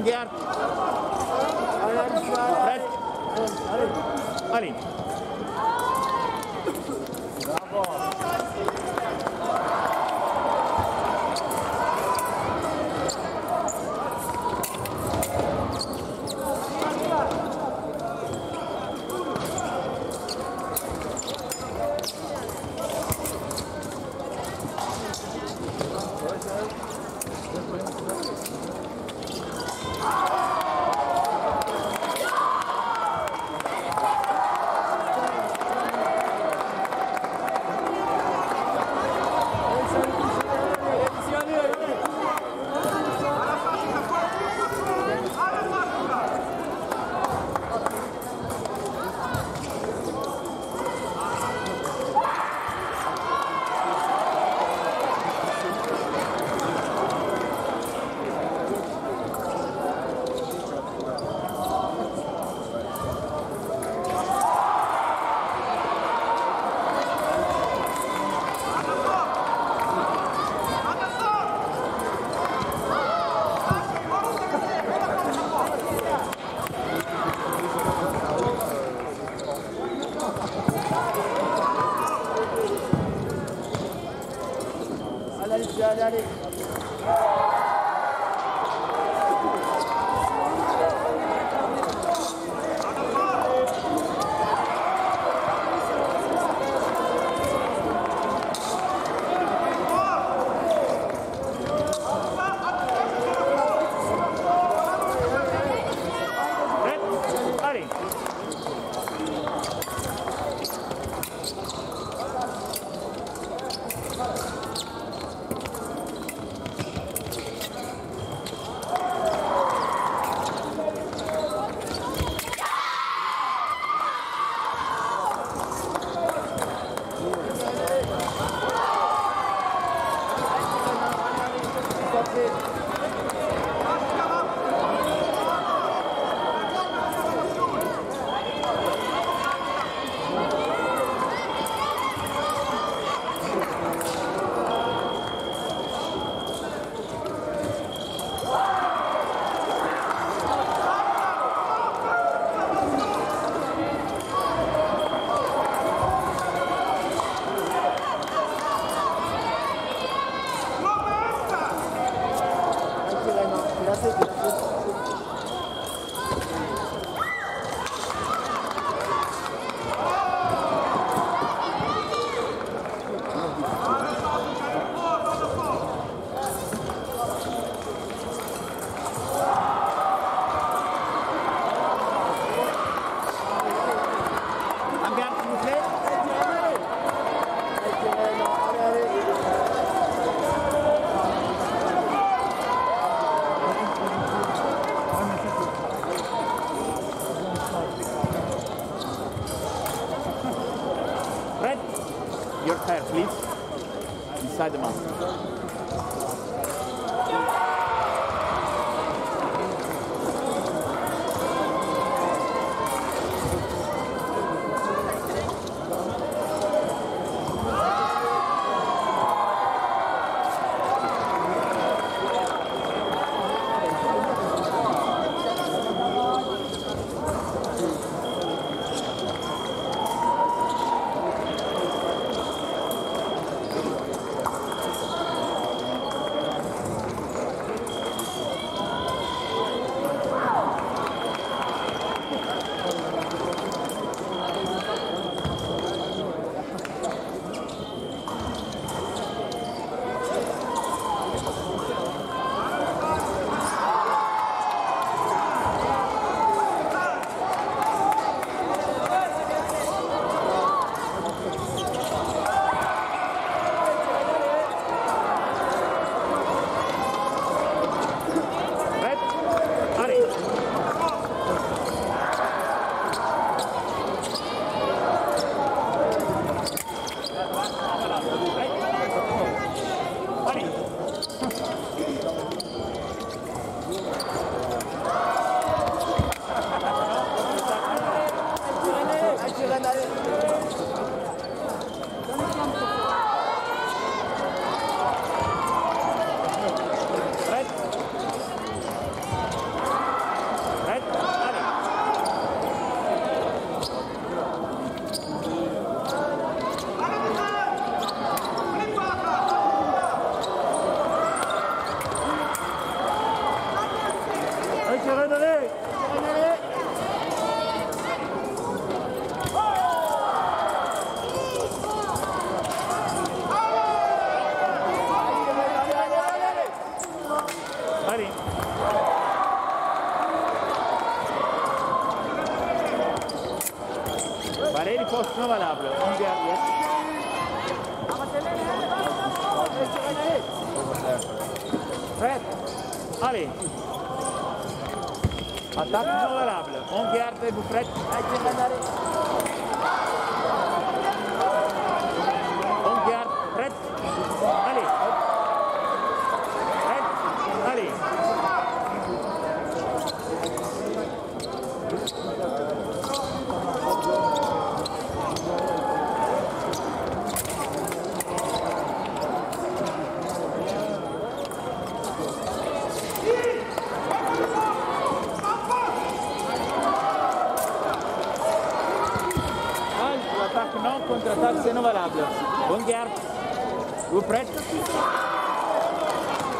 Longyear.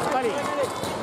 っかり。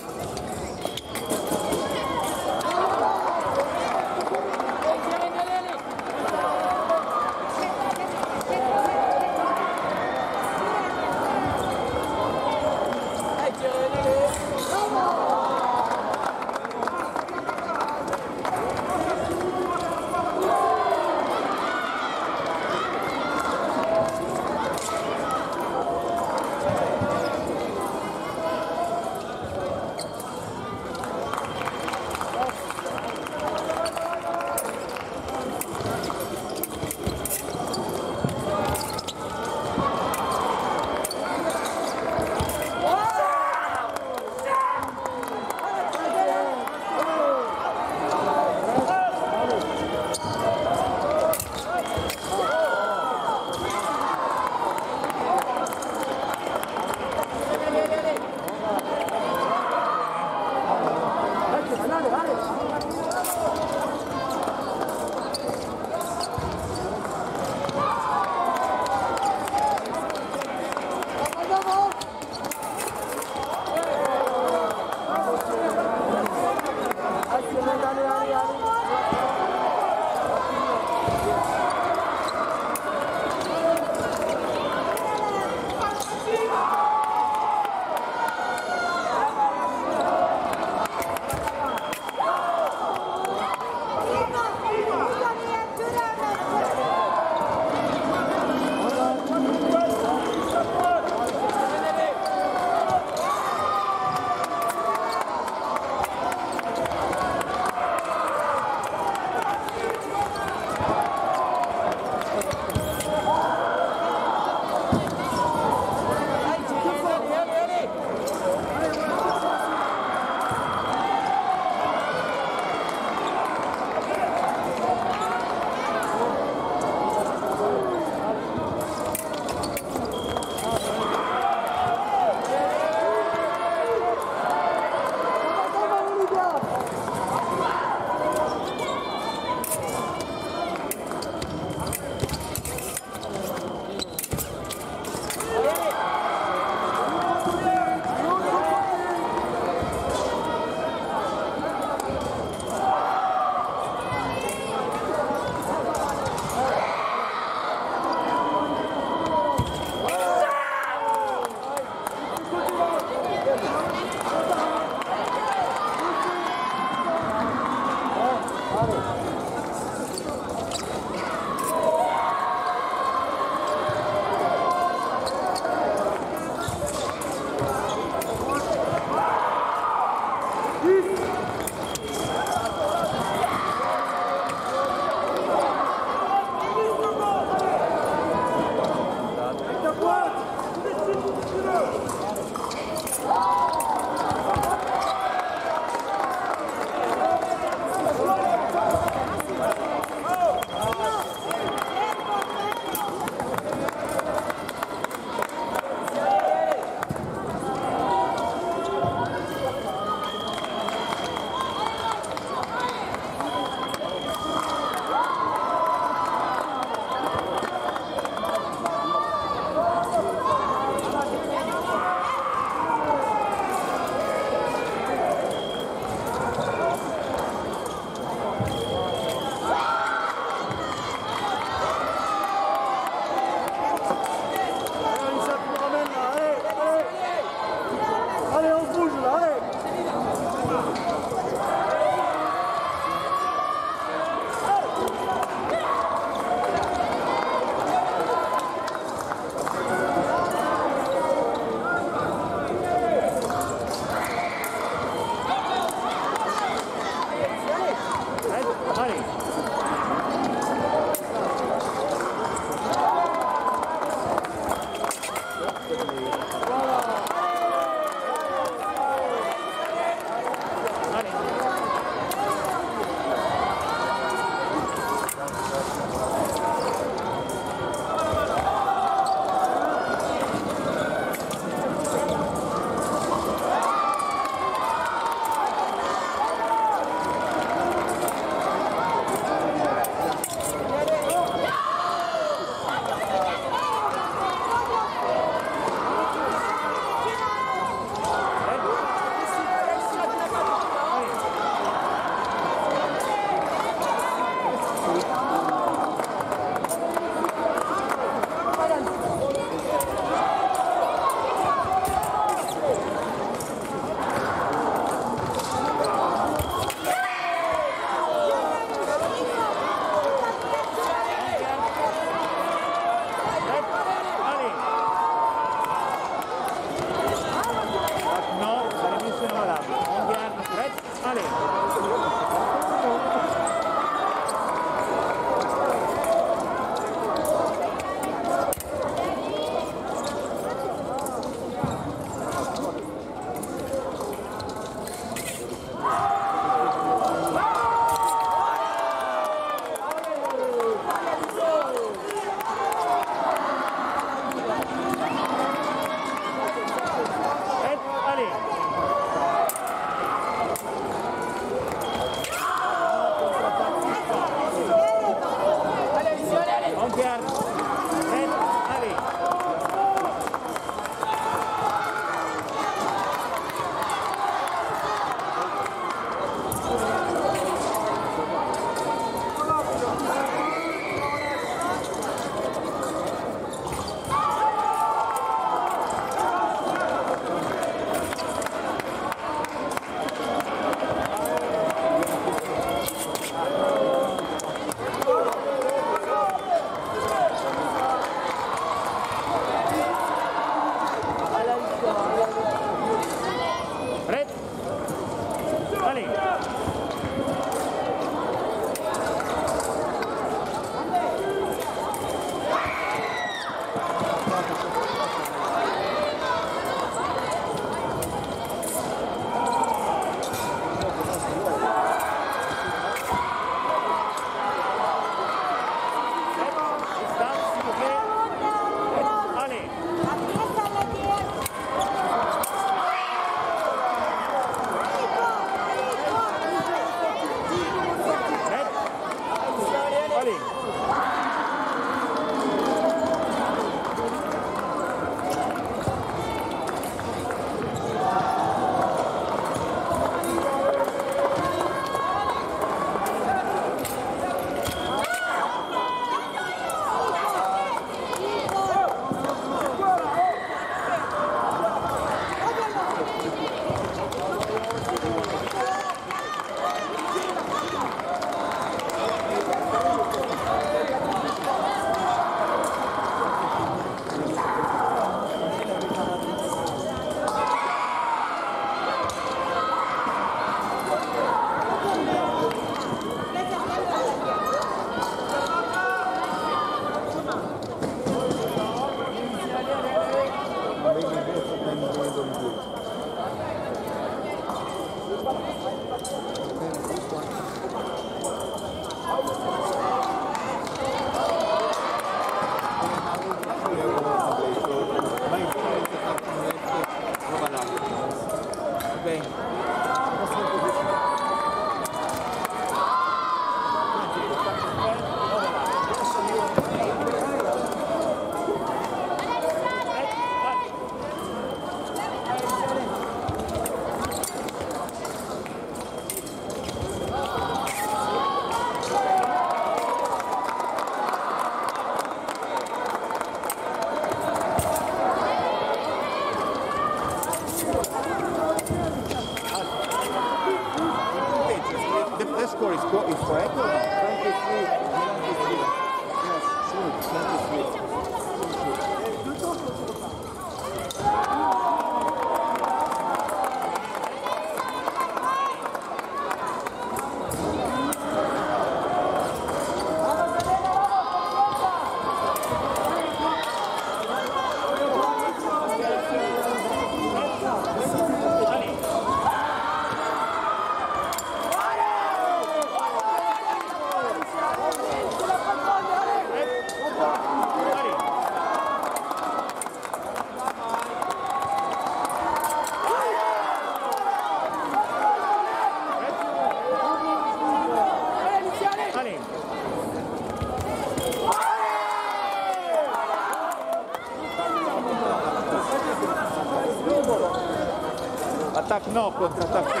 contra-ataque.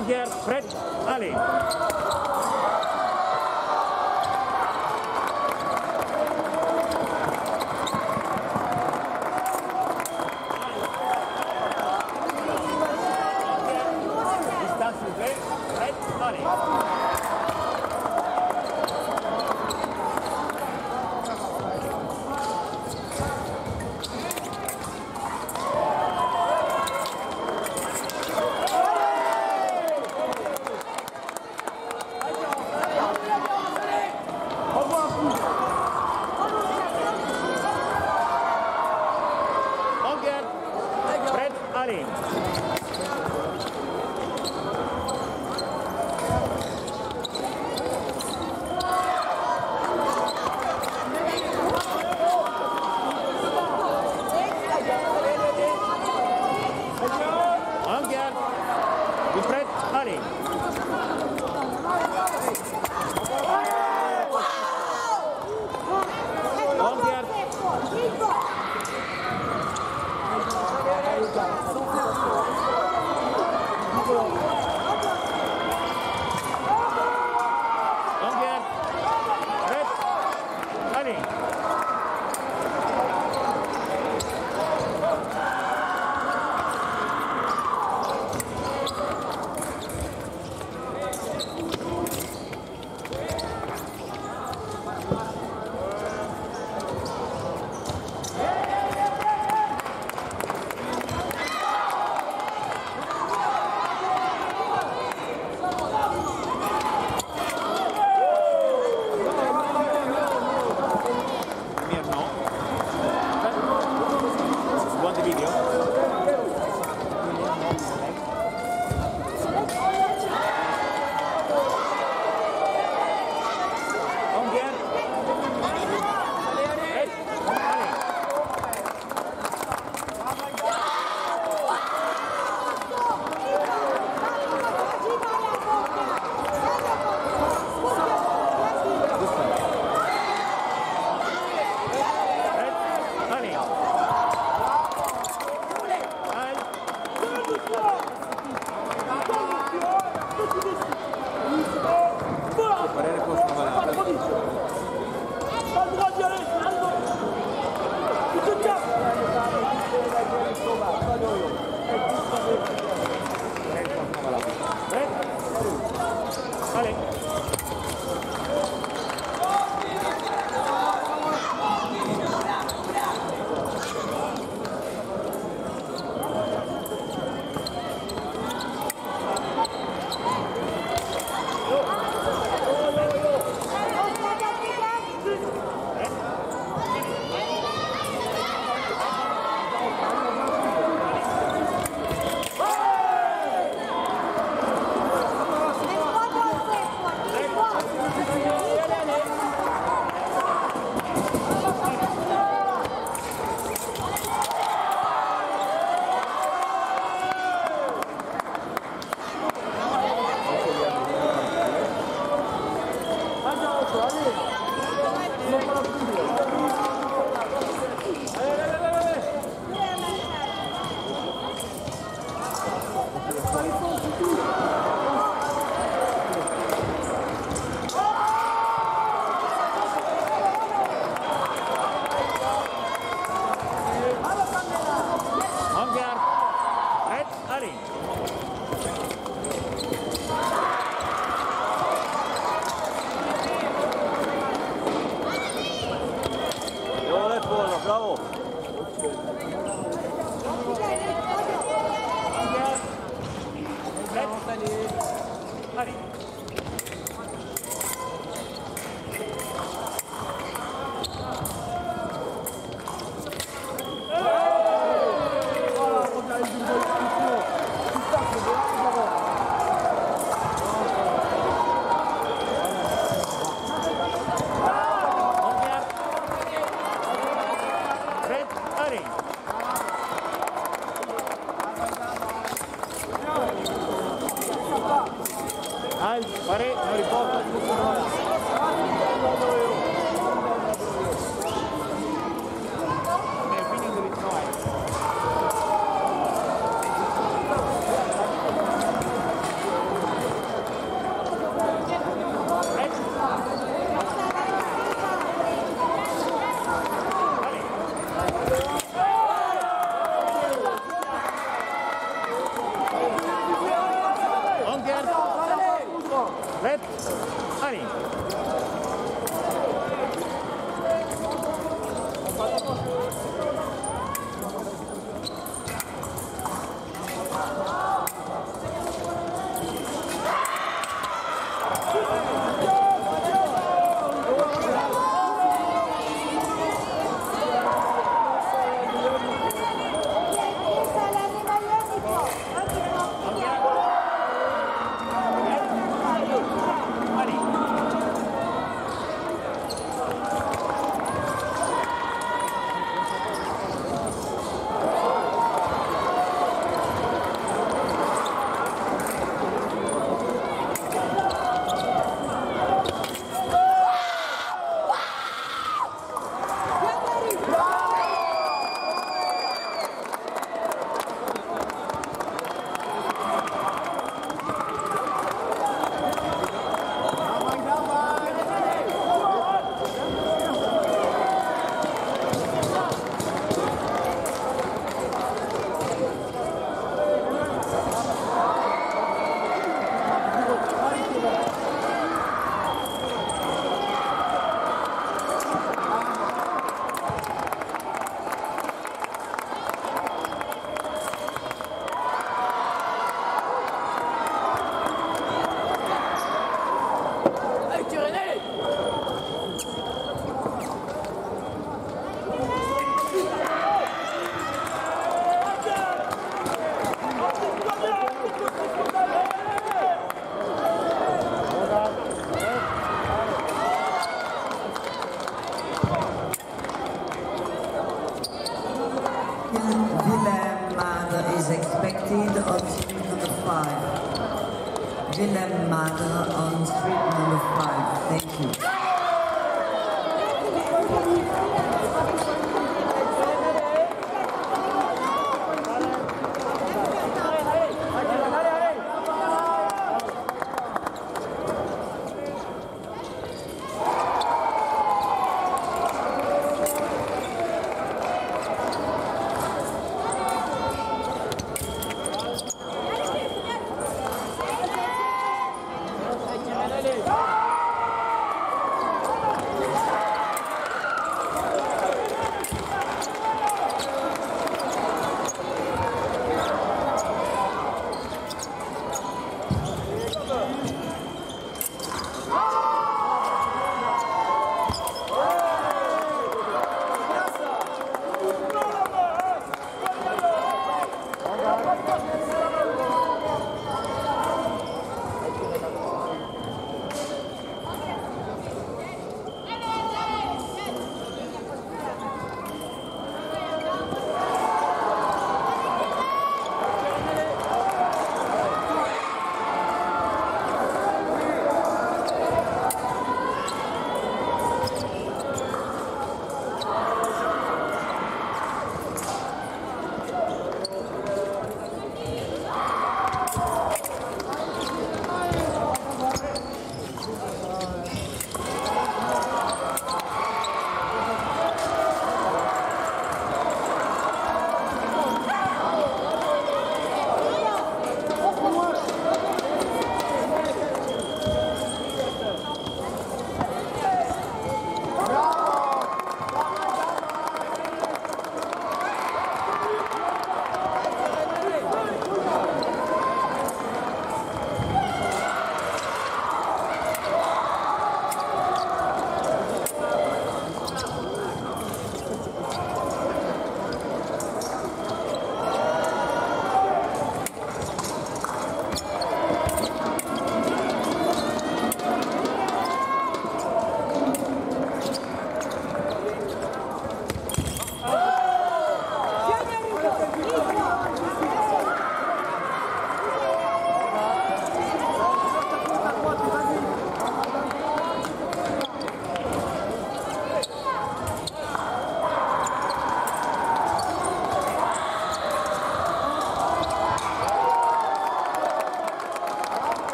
Osger, Fred, Ali.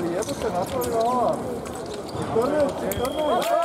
ali jebote, napravljamo. 14, 14.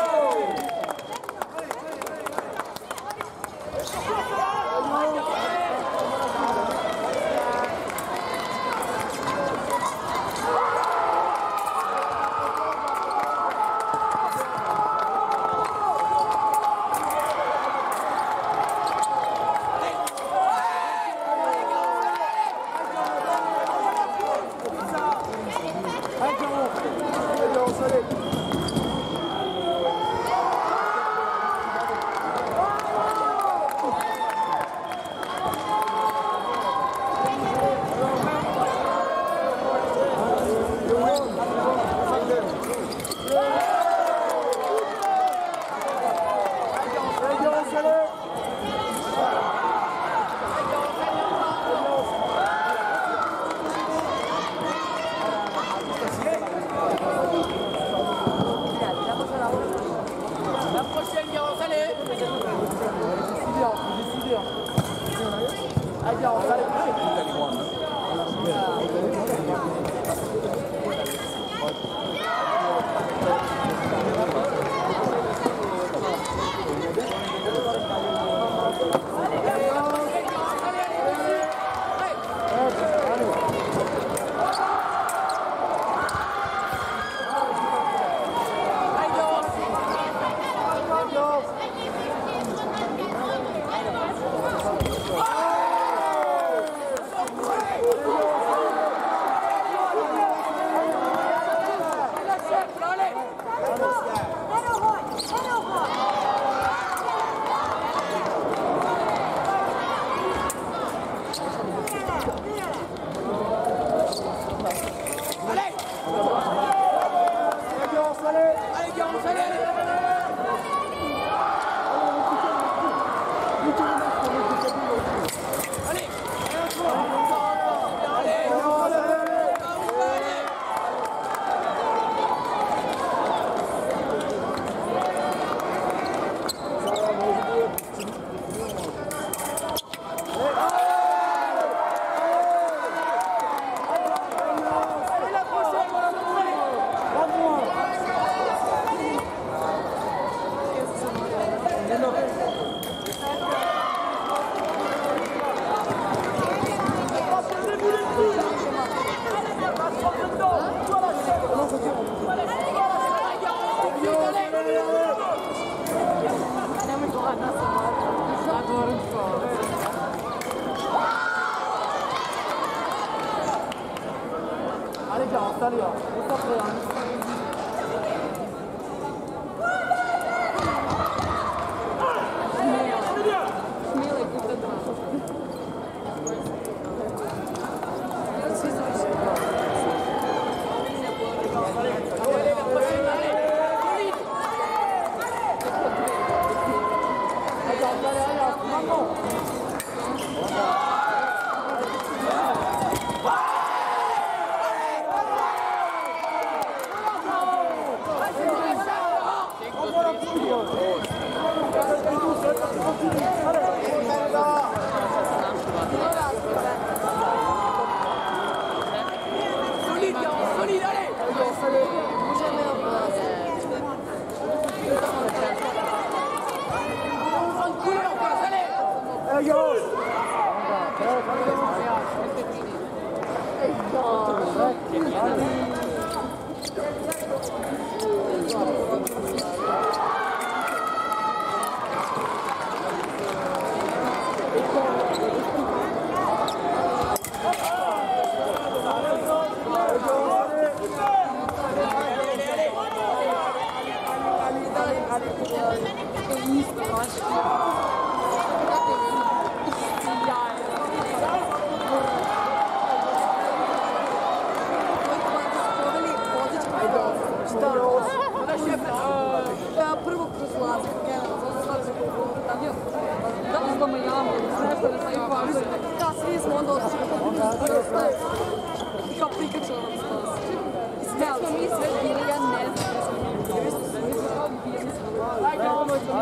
пианистка ваша.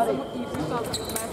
Samotný případ, jsme.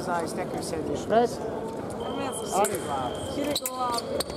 size, stickers said this. Right? Here we go.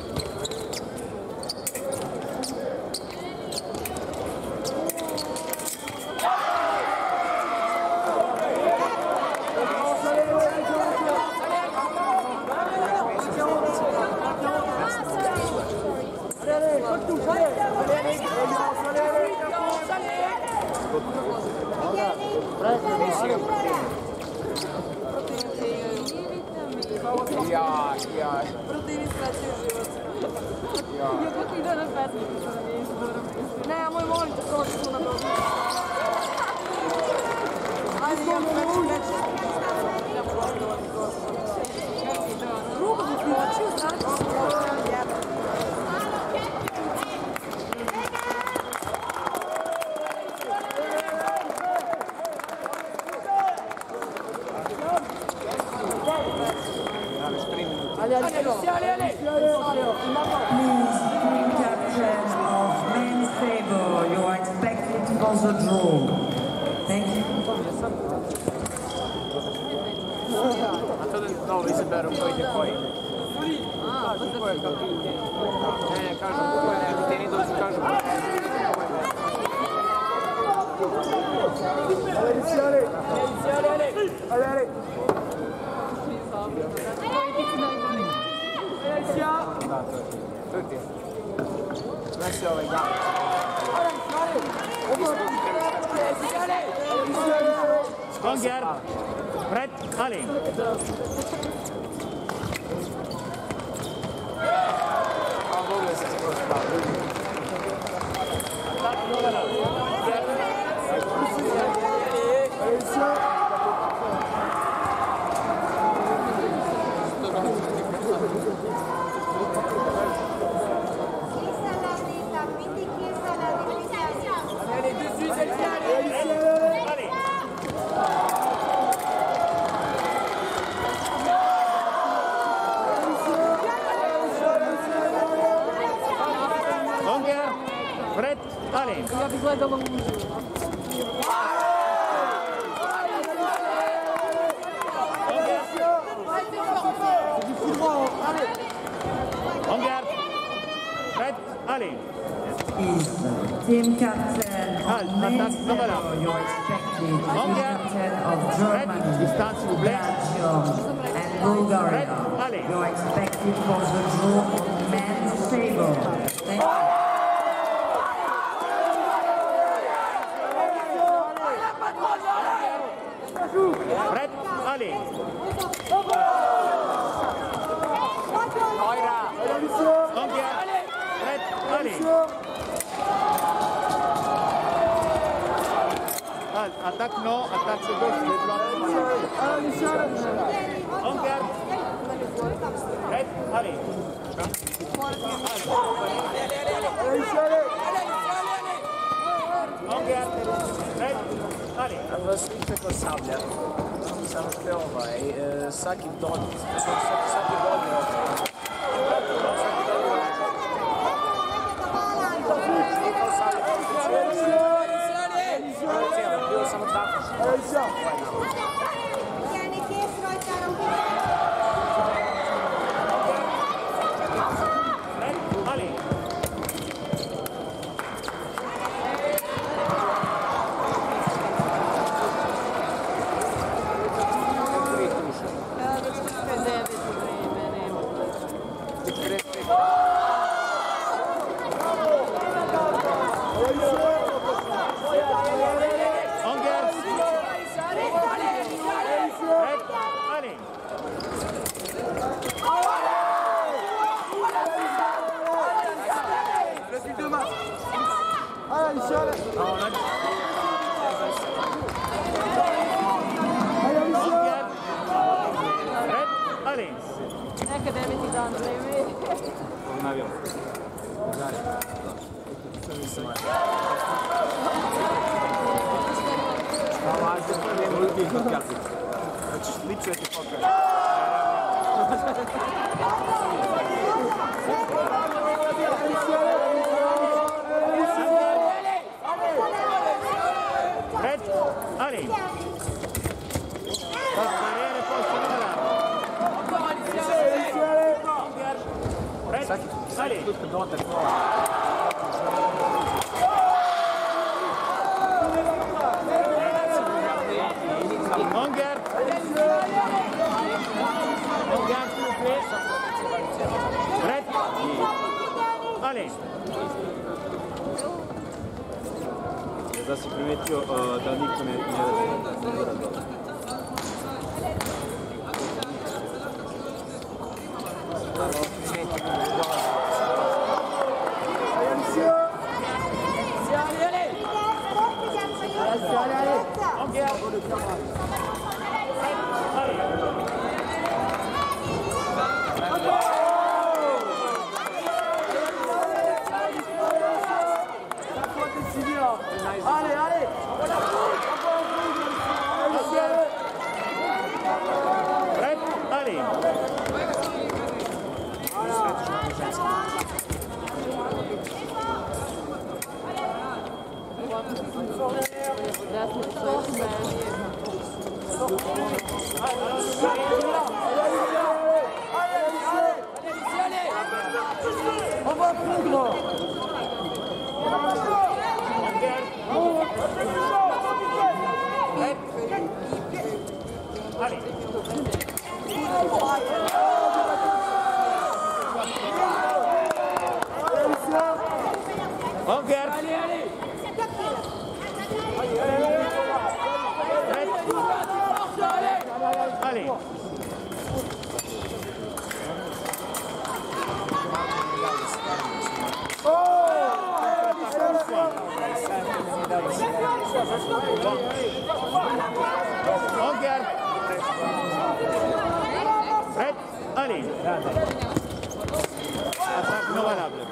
Gagalawang Team captain of Men's you're expected to captain of Germany, Belgium and Bulgaria. You're expected for the draw Was ich etwas habe, dann muss ich auch selber, Saki Don, Anh thấy mấy con nào vô? Салей. До такого. Longer. Longer to play. Red. Allez. Да, си приметил, да, никто не, не Attaque non valable.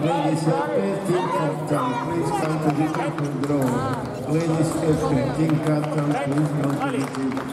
Ladies and gentlemen, Кузьмин Петрова, Леди Степка, Динка Танк, Кузьмин Петрова.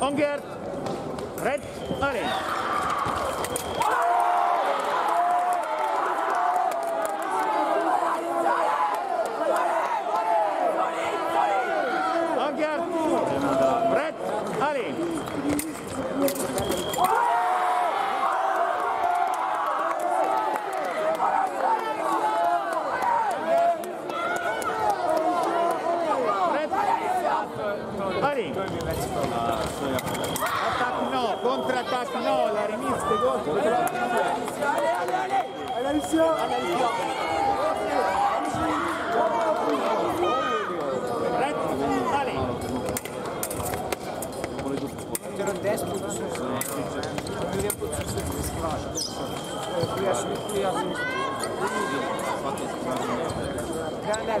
Ongert, Red, allez Infatti no, la rimise dei gol. All'inizio! All'inizio! Retto, Ale! C'era destro, Giulia Pozzuzzo si schiaccia. Qui a qui a Grande,